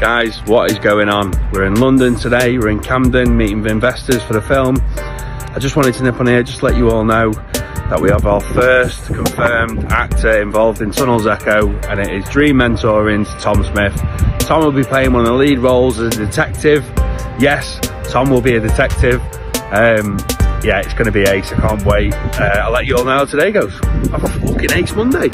Guys, what is going on? We're in London today, we're in Camden meeting the investors for the film. I just wanted to nip on here, just let you all know that we have our first confirmed actor involved in Tunnels Echo and it is Dream Mentorings, Tom Smyth. Tom will be playing one of the lead roles as a detective. Yes, Tom will be a detective. Um, yeah, it's going to be ace. I can't wait. Uh, I'll let you all know how today goes. Have a fucking ace Monday.